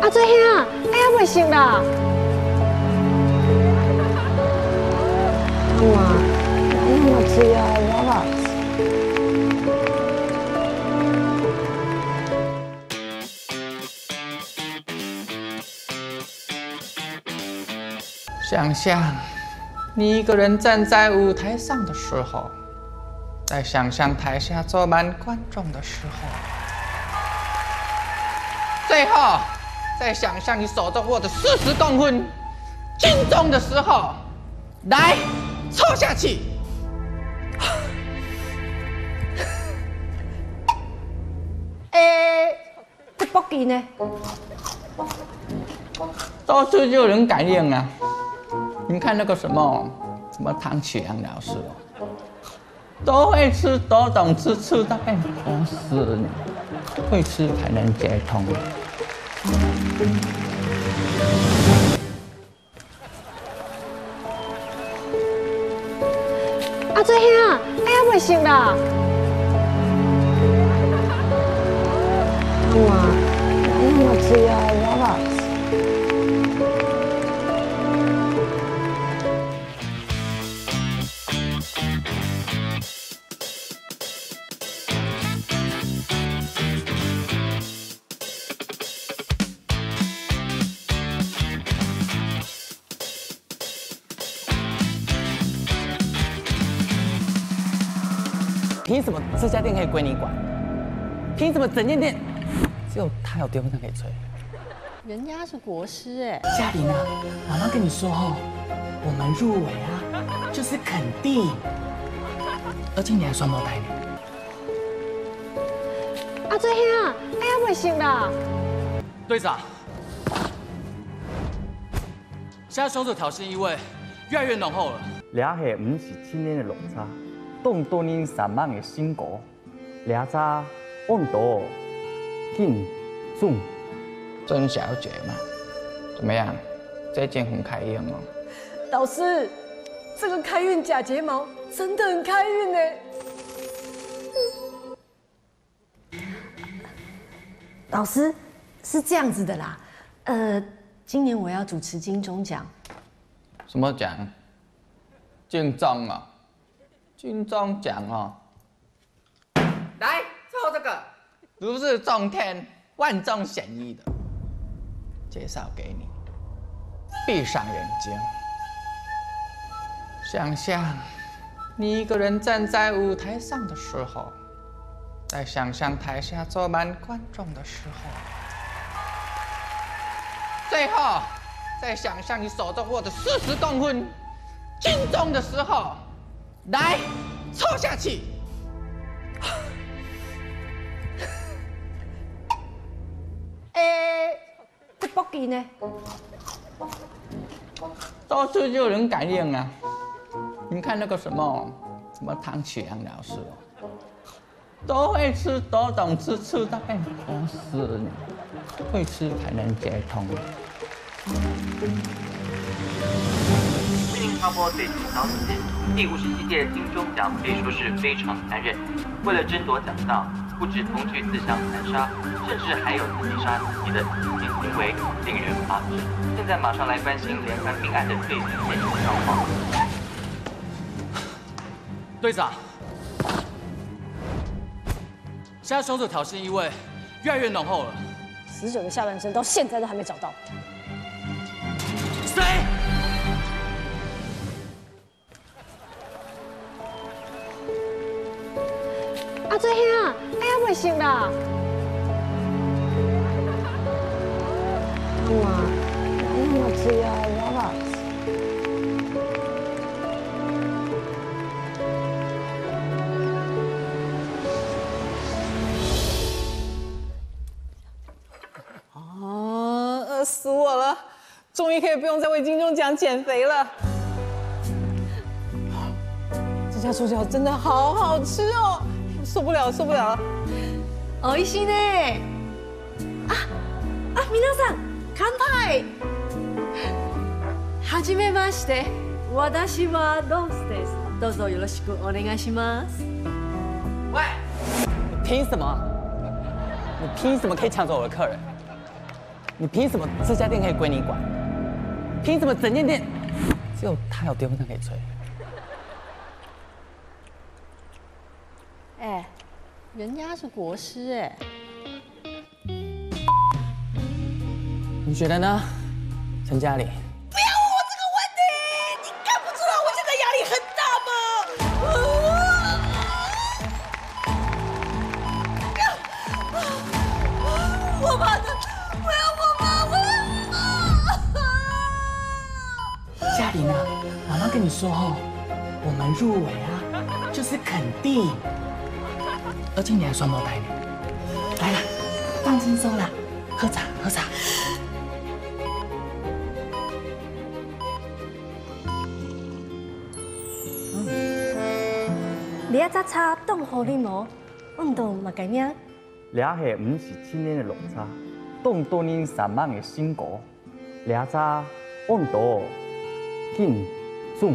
阿做兄，哎呀，袂行啦！妈妈，你么子呀？我吧。想象你一个人站在舞台上的时候，再想象台下坐满观众的时候，最后再想象你手中握着四十公分金钟的时候，来戳下去。诶，这搏击呢？到处就有人感应啊！你看那个什么什么唐启阳老师哦，都会吃，都懂吃，吃到变佛师呢。会吃才能接通。阿做兄，哎呀，袂行啦！凭什么这家店可以归你管？凭什么整间店只有他有电风扇可以吹？人家是国师哎。嘉玲啊，妈妈跟你说哦，我们入围啊，就是肯定，而且你还双胞胎呢。阿做兄，哎呀，不行啦！队长，现在凶手挑衅意味越来越浓厚了。俩下不是千年的落差，动多年三万的辛苦，俩差温度敬重。曾小姐嘛，怎么样？这件很开运哦。老师，这个开运假睫毛真的很开运呢。老师是这样子的啦，呃，今年我要主持金钟奖，什么奖？金钟啊，金钟奖哦。来，抽这个，如日中天，万众选一的，介绍给你。闭上眼睛，想象你一个人站在舞台上的时候，在想象台下坐满观众的时候，最后再想象你手中握着四十公分金钟的时候，来凑下去。诶，这搏击呢？到处就有人感应啊！你看那个什么什么唐启阳老师哦，都会吃，都懂吃，吃到变佛师呢。会吃才能接通。为您插播最新消息：第五十七届金钟奖可以说是非常残忍。为了争夺奖项，不止同居自相残杀，甚至还有自己杀自己的行为，令人发指。现在马上来关心连环命案的最新现场状况。队长，现在凶手挑衅意味越来越浓厚了。死者的下半身到现在都还没找到。阿做兄，哎呀，未行啦！妈妈，你么子呀？我吧。啊，饿死我了！终于可以不用再为金钟奖减肥了。这家猪脚真的好好吃哦，受不了，受不了了！美味しいね。あ、あ、皆さん、乾杯。はじめまして。私はロースです。どうぞよろしくお願いします。喂，你凭什么？你凭什么可以抢走我的客人？ 你凭什么这家店可以归你管？凭什么整间店只有他有电风扇可以吹？ 哎，人家是国师哎，你觉得呢，陈嘉玲？不要问我这个问题，你看不出来我现在压力很大吗？我怕的，不要我妈，我要嘉玲啊，妈妈跟你说哦，我们入围啊，就是肯定，而且你还双胞胎呢。来了，放轻松了，喝茶喝茶。你要早茶冻好你无？运动嘛该命。俩下唔是千年的落差，冻多年散漫的辛苦，俩早温度紧重。